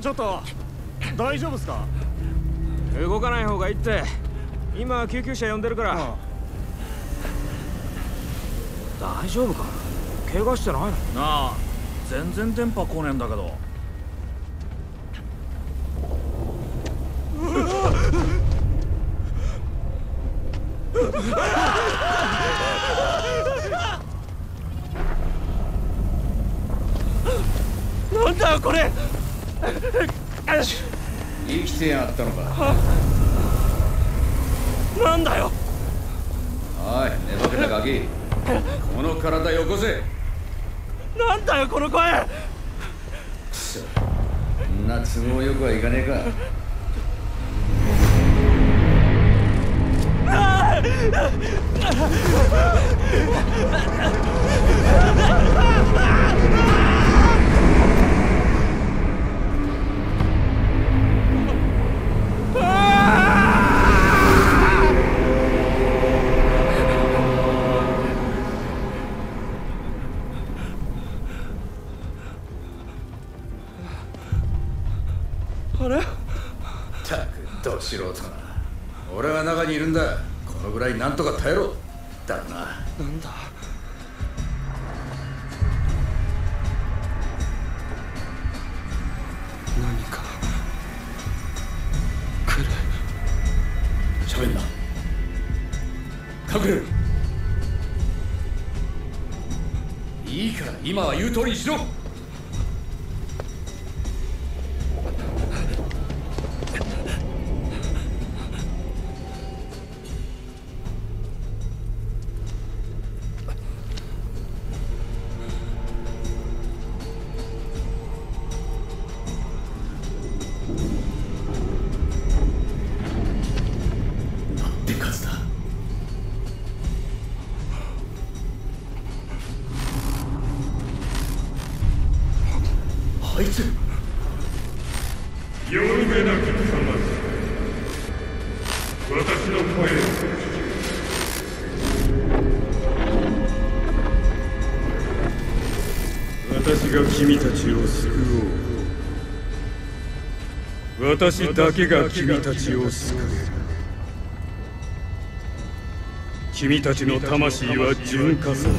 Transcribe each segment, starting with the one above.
ちょっと大丈夫っすか？動かない方がいいって。今救急車呼んでるから。大丈夫か？怪我してないの？なあ全然電波来ねえんだけど。なんだよこれ生きてやがったのか。なんだよ。おい寝ぼけたガキ。この体よこせ。なんだよこの声。くそ。そんな都合よくはいかねえか。あ君たちを救おう私だけが君たちを救える君たちの魂は純化され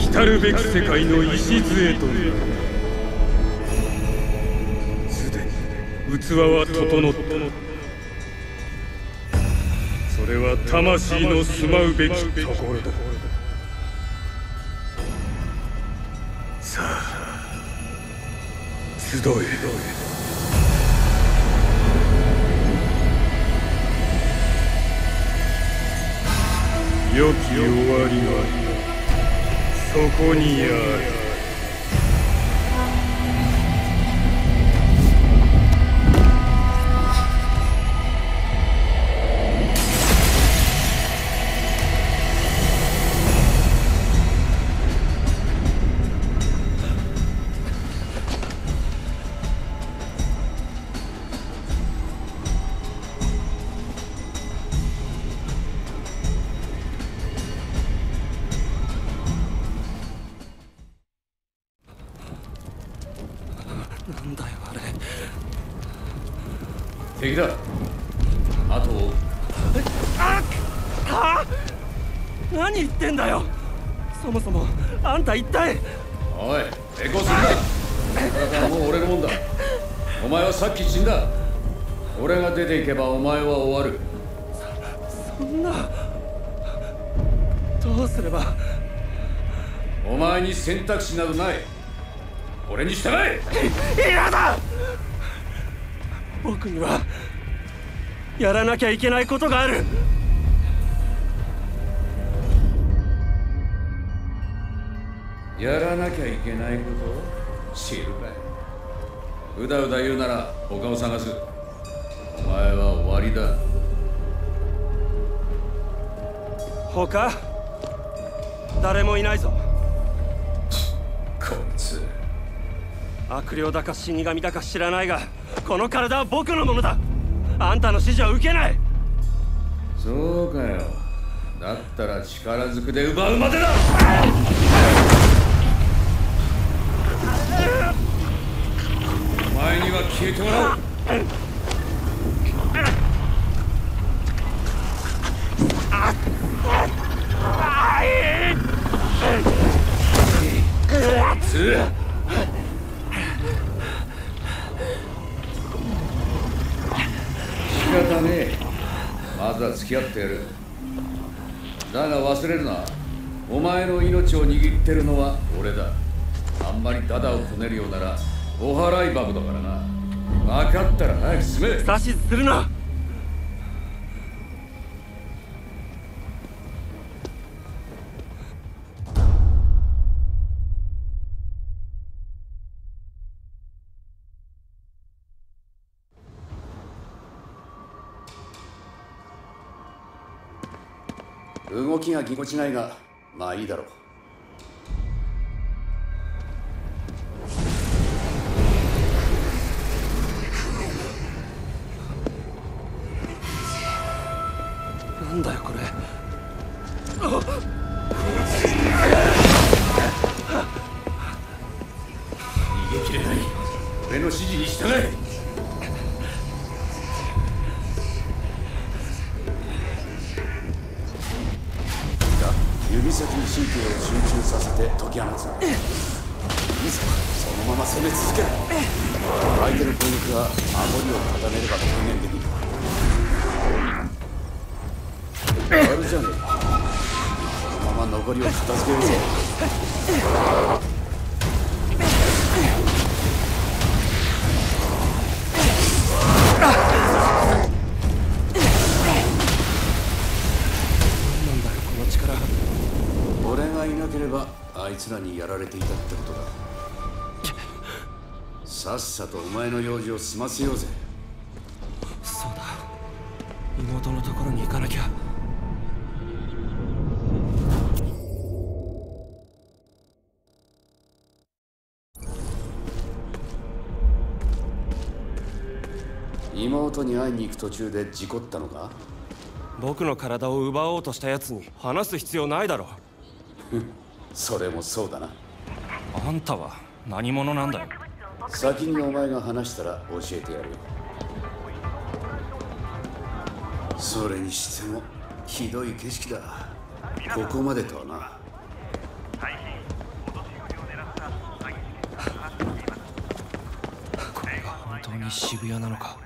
来るべき世界の礎と。なるすでに器は整ったそれは魂の住まうべきと。ころだ集い。良き終わりはそこにある。敵だ。あとを何言ってんだよ。そもそもあんた一体。おい抵抗するな。体はもう俺のもんだ。お前はさっき死んだ。俺が出ていけばお前は終わる。そんな。どうすれば。お前に選択肢などない。俺に従え。嫌だ。僕にはやらなきゃいけないことがある。やらなきゃいけないこと？知るかい。うだうだ言うなら他を探す。お前は終わりだ。他？誰もいないぞ。こいつ。悪霊だか死神だか知らないがこの体は僕のものだあんたの指示は受けない。そうかよ。だったら力ずくで奪うまでだ。お前には消えてもらう。つ仕方ねえ。まずは付き合ってやる。だが忘れるな。お前の命を握ってるのは俺だ。あんまりダダをこねるようならお払い箱だからな。分かったら早く進め。指図するな。動きがぎこちないがまあいいだろう。なんだよこれ。逃げきれない。俺の指示に従え指先に神経を集中させて解き放つ。いいぞそのまま攻め続ける。相手の攻撃は守りを固めれば軽減できる。あるじゃねえか。このまま残りを片付けるぞあいつらにやられていたってことだ。さっさとお前の用事を済ませようぜ。そうだ。妹のところに行かなきゃ。妹に会いに行く途中で事故ったのか？僕の体を奪おうとしたやつに話す必要ないだろ それもそうだな。あんたは何者なんだよ。先にお前が話したら教えてやるよ。それにしてもひどい景色だ。ここまでとはな。これが本当に渋谷なのか？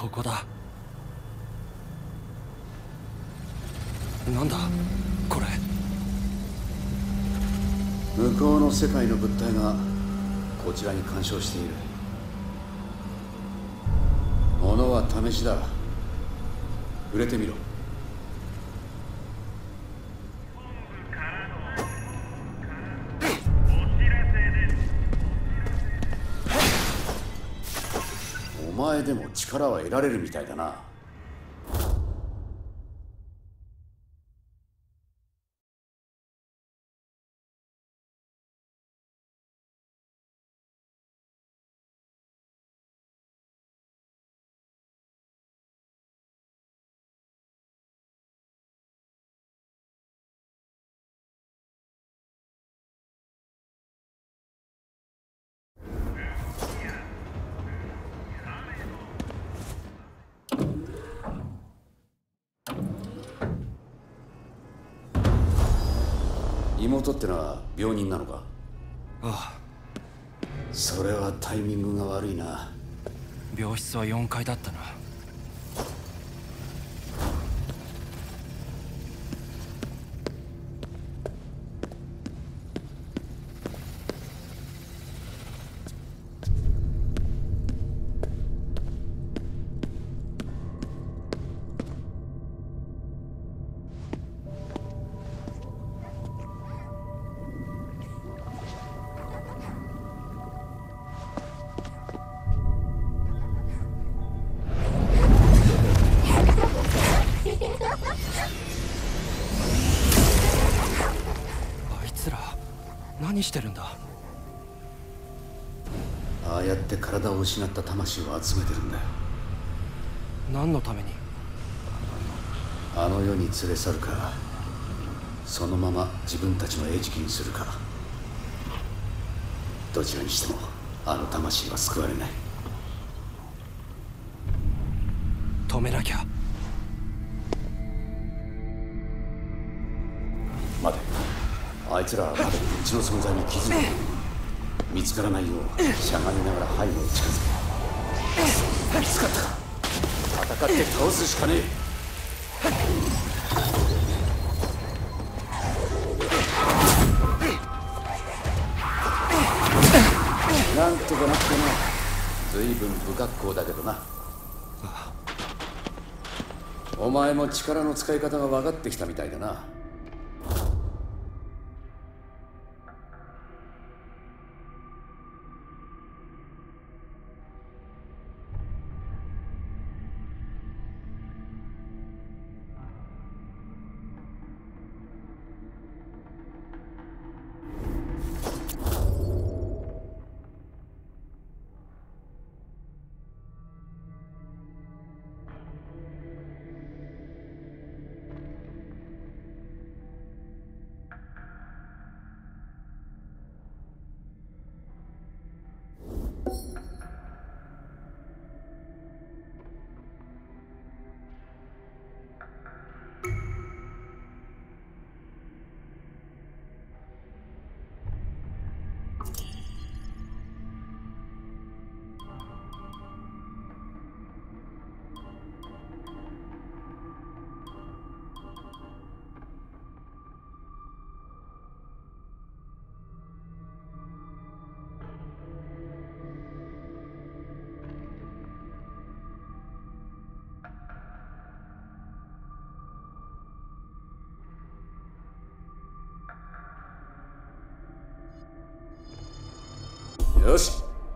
ここだ。なんだ？これ。向こうの世界の物体がこちらに干渉している。ものは試しだ。触れてみろ。力は得られるみたいだな。妹ってのは病人なのか？あそれはタイミングが悪いな。あ病室は4階だったな何してるんだ？ああやって体を失った魂を集めてるんだよ。何のために？あの世に連れ去るか。そのまま自分たちの餌食にするか。どちらにしてもあの魂は救われない。止めなきゃ。待て。あいつらはまだうちの存在に気づいて見つからないようしゃがみながら背後を近づけ。見つかったか。戦って倒すしかねえ。なんとかなってな。随分不格好だけどな。お前も力の使い方が分かってきたみたいだな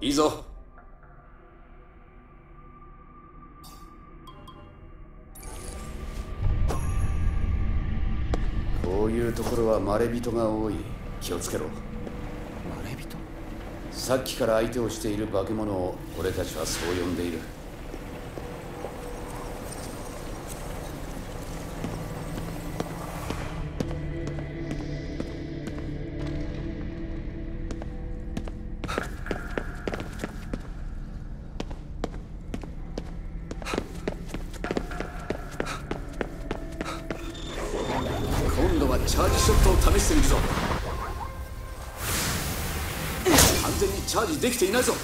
いいぞ。こういうところはまれびとが多い。気をつけろ。まれびと？さっきから相手をしている化け物を俺たちはそう呼んでいるきていないぞ。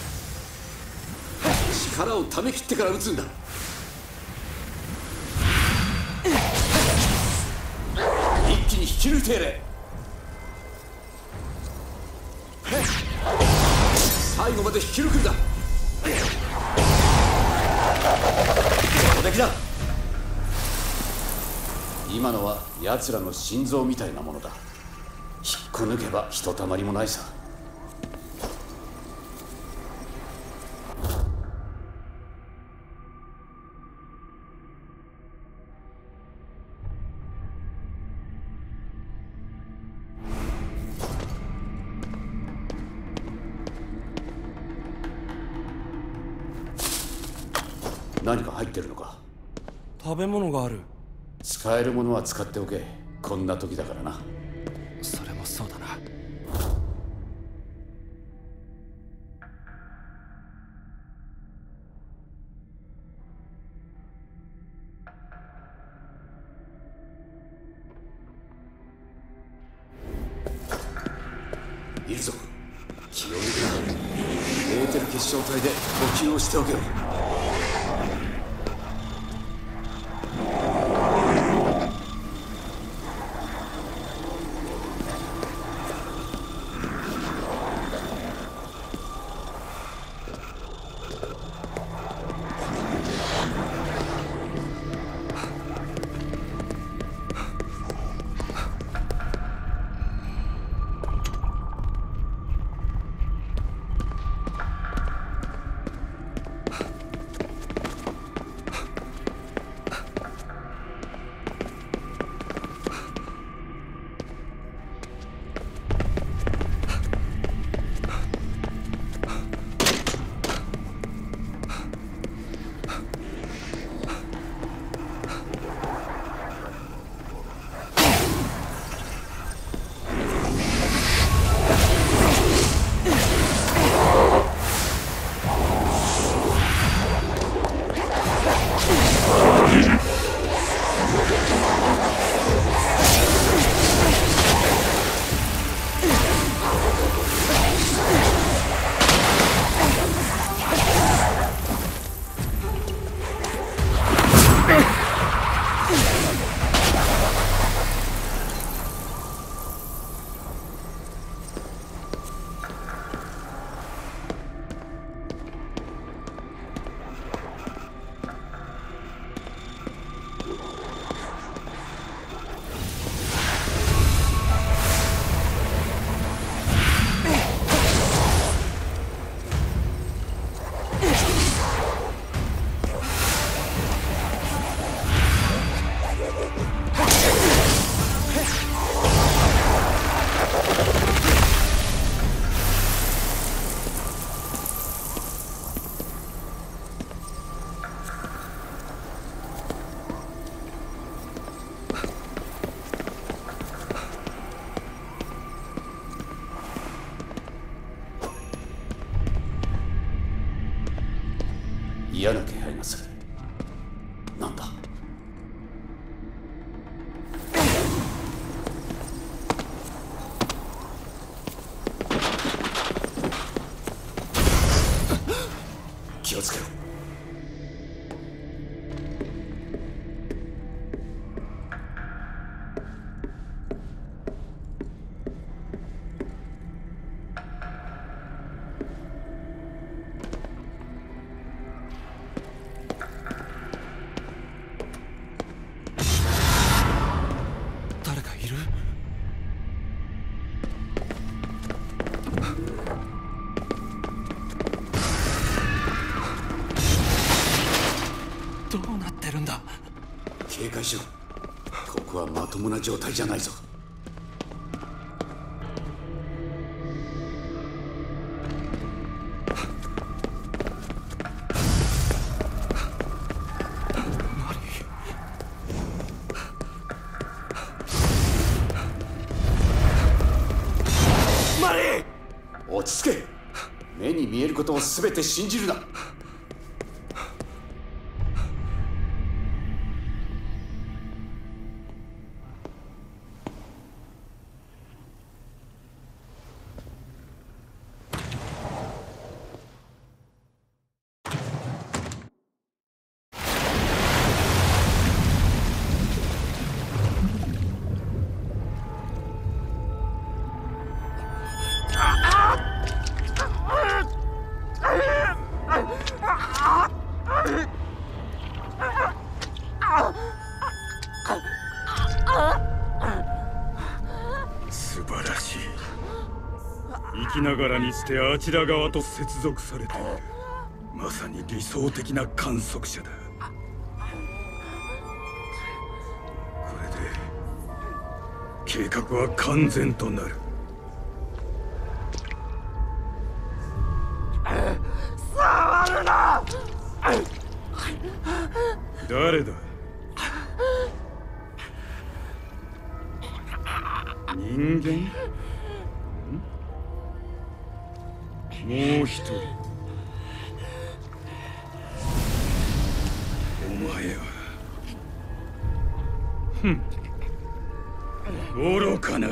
力をためきってから撃つんだ。一気に引き抜いてやれ。最後まで引き抜くんだ。上出来だ。今のは奴らの心臓みたいなものだ。引っこ抜けばひとたまりもないさ。えるものは使っておけ。こんな時だからな。それもそうだな。気を抜くなエーテル結晶体で呼吸をしておけ。まともな状態じゃないぞ落ち着け目に見えることを全て信じるながらにしてあちら側と接続されているまさに理想的な観測者だ。これで計画は完全となる。誰だ？人間？もう一人お前は。ふん。愚かな。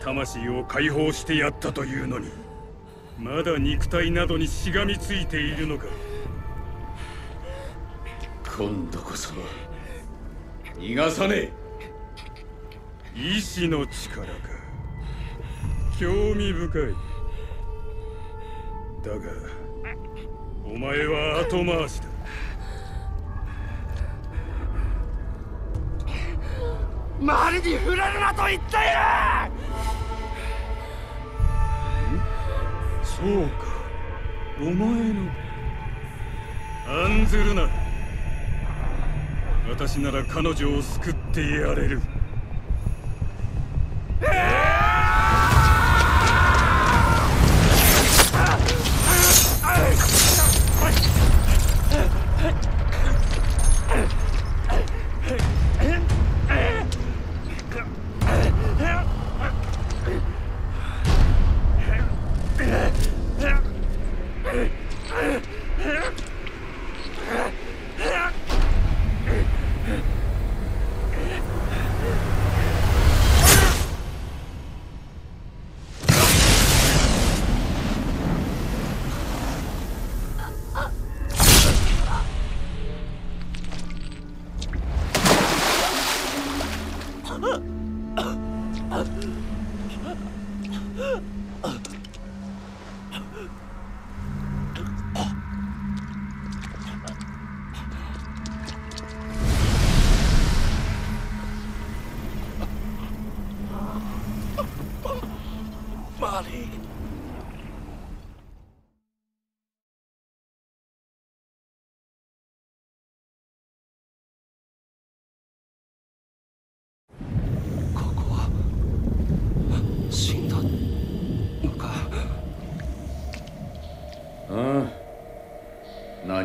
魂を解放してやったというのにまだ肉体などにしがみついているのか。今度こそ逃がさね意志の力か。興味深いだがお前は後回しだ。周りに触れるなと言っている！そうか。お前の。案ずるな。私なら彼女を救ってやれる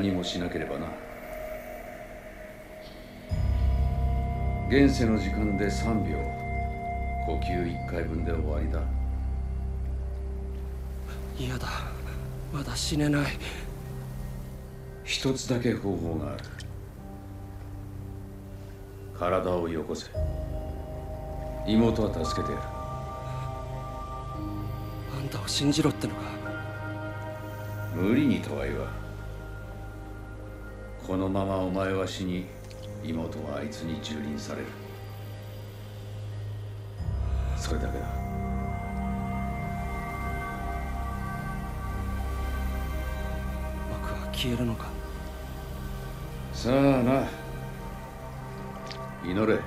何もしなければな。現世の時間で3秒。呼吸1回分で終わりだ。嫌だ。まだ死ねない。一つだけ方法がある。体をよこせ。妹は助けてやる。あんたを信じろってのか。無理にとは言わんこのままお前は死に妹はあいつに蹂躙される。それだけだ。僕は消えるのか？さあな。祈れ。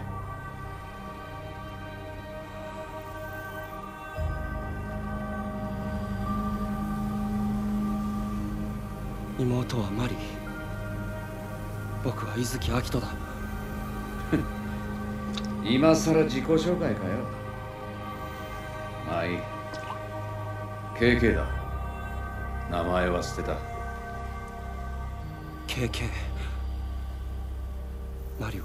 妹はマリー僕は伊月明人だ。今さら自己紹介かよ。まあいい。KK だ。名前は捨てた。KK マリを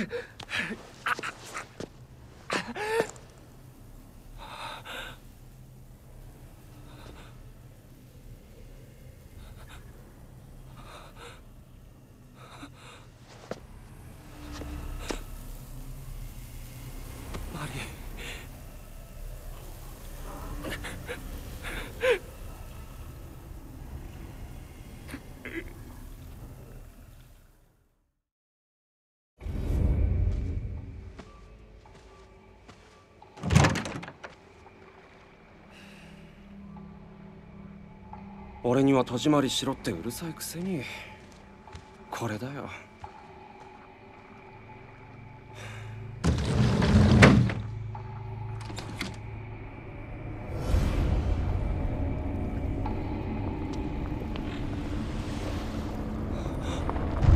I... 俺には戸締まりしろってうるさいくせに。これだよ。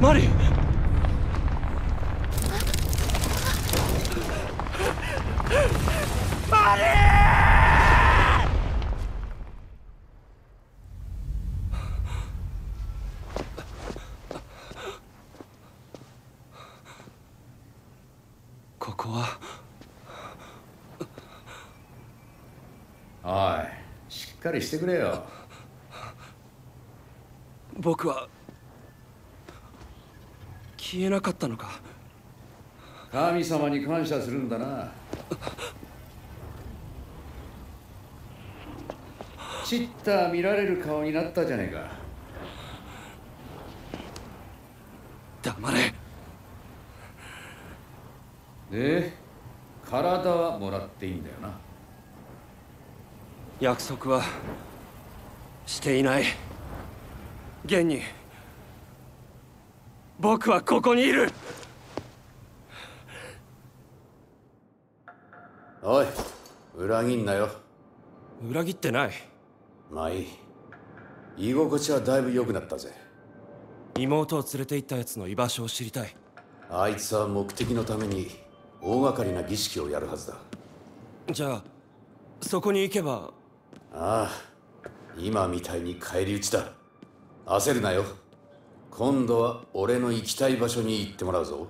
マリマリこはおいしっかりしてくれよ。僕は消えなかったのか。神様に感謝するんだな。ちった見られる顔になったじゃねえか。黙れ。で体はもらっていいんだよな約束はしていない。現に僕はここにいる。おい裏切んなよ。裏切ってない。まあいい。居心地はだいぶ良くなったぜ。妹を連れて行ったやつの居場所を知りたい。あいつは目的のために大掛かりな儀式をやるはずだ。じゃあそこに行けばああ今みたいに返り討ちだ。焦るなよ。今度は俺の行きたい場所に行ってもらうぞ。